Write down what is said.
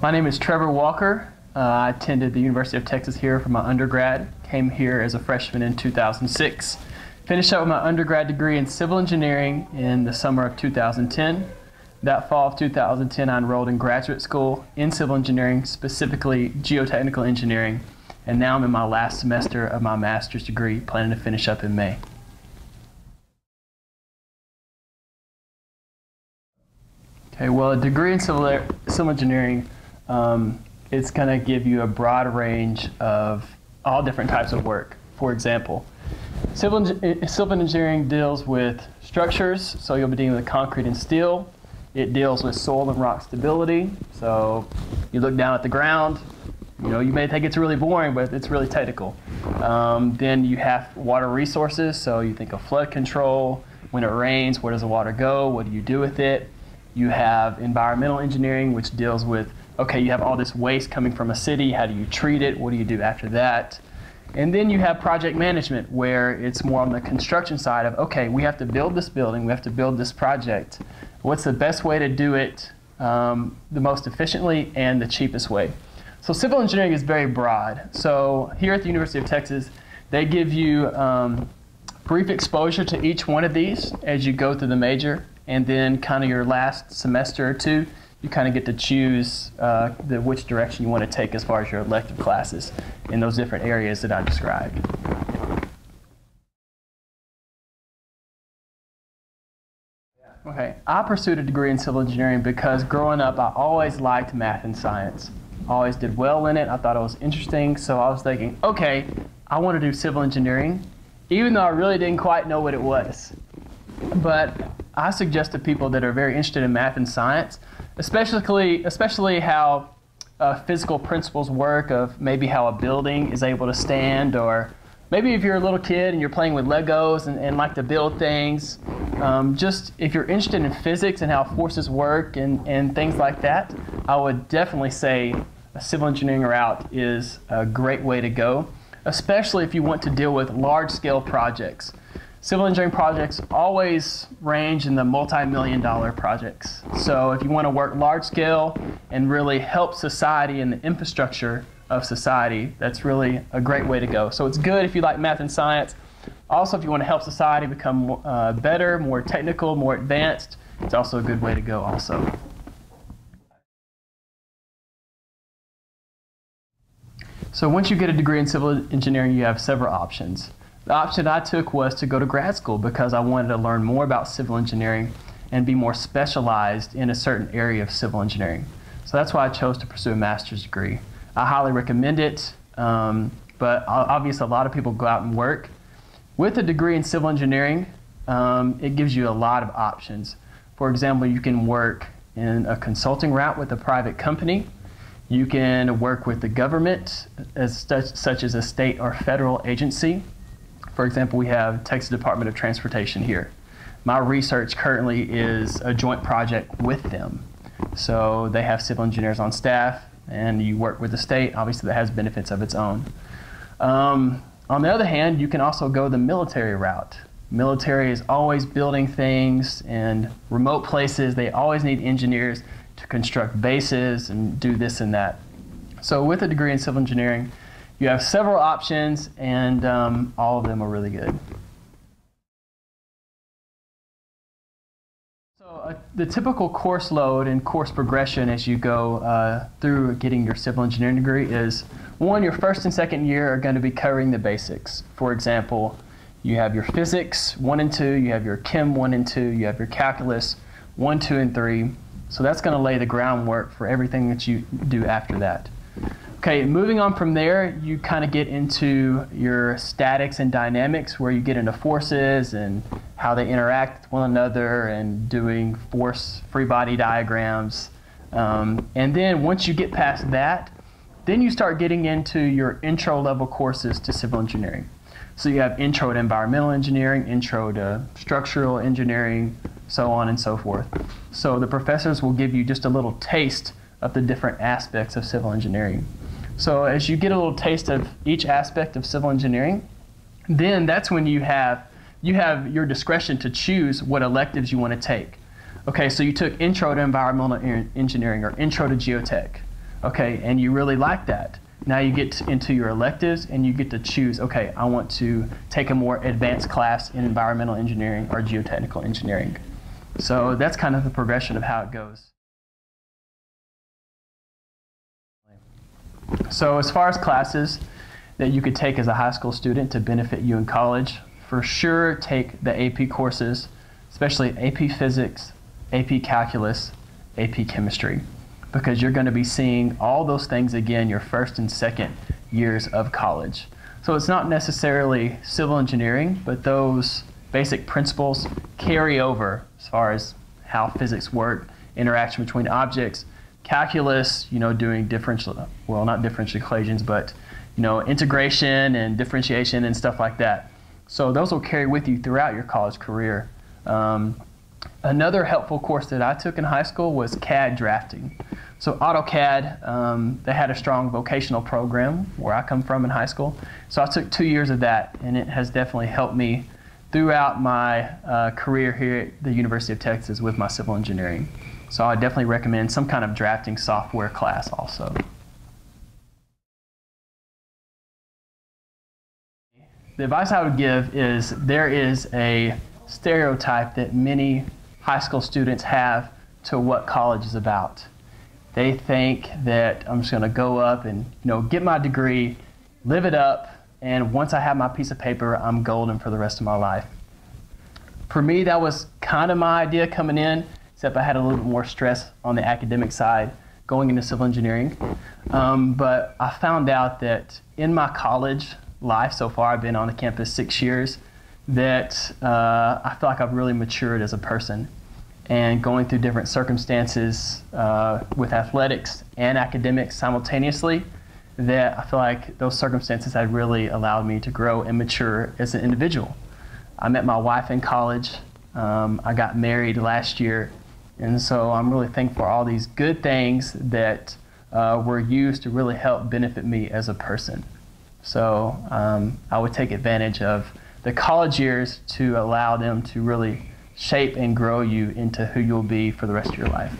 My name is Trevor Walker. Uh, I attended the University of Texas here for my undergrad. Came here as a freshman in 2006. Finished up with my undergrad degree in civil engineering in the summer of 2010. That fall of 2010, I enrolled in graduate school in civil engineering, specifically geotechnical engineering, and now I'm in my last semester of my master's degree, planning to finish up in May. Okay, well, a degree in civil, civil engineering, um, it's going to give you a broad range of all different types of work. For example, civil, civil engineering deals with structures, so you'll be dealing with concrete and steel. It deals with soil and rock stability, so you look down at the ground, you know, you may think it's really boring, but it's really technical. Um, then you have water resources, so you think of flood control. When it rains, where does the water go? What do you do with it? You have environmental engineering, which deals with okay, you have all this waste coming from a city. How do you treat it? What do you do after that? And then you have project management, where it's more on the construction side of okay, we have to build this building, we have to build this project. What's the best way to do it um, the most efficiently and the cheapest way? So civil engineering is very broad. So here at the University of Texas, they give you um, brief exposure to each one of these as you go through the major, and then kind of your last semester or two, you kind of get to choose uh, the, which direction you want to take as far as your elective classes in those different areas that I described. Okay, I pursued a degree in civil engineering because growing up I always liked math and science. always did well in it. I thought it was interesting, so I was thinking, okay, I want to do civil engineering, even though I really didn't quite know what it was. But I suggest to people that are very interested in math and science especially especially how uh, physical principles work of maybe how a building is able to stand or maybe if you're a little kid and you're playing with legos and, and like to build things um, just if you're interested in physics and how forces work and, and things like that i would definitely say a civil engineering route is a great way to go especially if you want to deal with large scale projects Civil engineering projects always range in the multi-million dollar projects. So if you want to work large scale and really help society and the infrastructure of society, that's really a great way to go. So it's good if you like math and science. Also, if you want to help society become uh, better, more technical, more advanced, it's also a good way to go also. So once you get a degree in civil engineering, you have several options. The option I took was to go to grad school because I wanted to learn more about civil engineering and be more specialized in a certain area of civil engineering. So that's why I chose to pursue a master's degree. I highly recommend it, um, but obviously a lot of people go out and work. With a degree in civil engineering, um, it gives you a lot of options. For example, you can work in a consulting route with a private company. You can work with the government, as such, such as a state or federal agency. For example, we have Texas Department of Transportation here. My research currently is a joint project with them. So they have civil engineers on staff, and you work with the state. Obviously, that has benefits of its own. Um, on the other hand, you can also go the military route. Military is always building things in remote places. They always need engineers to construct bases and do this and that. So with a degree in civil engineering, you have several options, and um, all of them are really good. So uh, the typical course load and course progression as you go uh, through getting your civil engineering degree is one, your first and second year are going to be covering the basics. For example, you have your physics 1 and 2, you have your chem 1 and 2, you have your calculus 1, 2, and 3. So that's going to lay the groundwork for everything that you do after that. Okay, moving on from there, you kind of get into your statics and dynamics where you get into forces and how they interact with one another and doing force free body diagrams. Um, and then once you get past that, then you start getting into your intro level courses to civil engineering. So you have intro to environmental engineering, intro to structural engineering, so on and so forth. So the professors will give you just a little taste of the different aspects of civil engineering. So as you get a little taste of each aspect of civil engineering, then that's when you have you have your discretion to choose what electives you want to take. Okay, so you took intro to environmental engineering or intro to geotech. Okay, and you really like that. Now you get into your electives and you get to choose, okay, I want to take a more advanced class in environmental engineering or geotechnical engineering. So that's kind of the progression of how it goes. So as far as classes that you could take as a high school student to benefit you in college, for sure take the AP courses, especially AP Physics, AP Calculus, AP Chemistry, because you're going to be seeing all those things again your first and second years of college. So it's not necessarily civil engineering, but those basic principles carry over as far as how physics work, interaction between objects, calculus, you know, doing differential, well, not differential equations, but, you know, integration and differentiation and stuff like that. So those will carry with you throughout your college career. Um, another helpful course that I took in high school was CAD drafting. So AutoCAD, um, they had a strong vocational program where I come from in high school. So I took two years of that, and it has definitely helped me throughout my uh, career here at the University of Texas with my civil engineering. So I definitely recommend some kind of drafting software class also. The advice I would give is there is a stereotype that many high school students have to what college is about. They think that I'm just going to go up and you know get my degree, live it up, and once I have my piece of paper, I'm golden for the rest of my life. For me, that was kind of my idea coming in except I had a little bit more stress on the academic side going into civil engineering. Um, but I found out that in my college life so far, I've been on the campus six years, that uh, I feel like I've really matured as a person. And going through different circumstances uh, with athletics and academics simultaneously, that I feel like those circumstances had really allowed me to grow and mature as an individual. I met my wife in college. Um, I got married last year and so I'm really thankful for all these good things that uh, were used to really help benefit me as a person. So um, I would take advantage of the college years to allow them to really shape and grow you into who you'll be for the rest of your life.